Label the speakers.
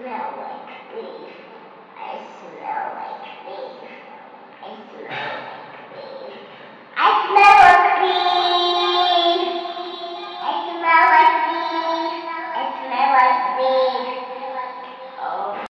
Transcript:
Speaker 1: smell like beef. I smell like beef. I smell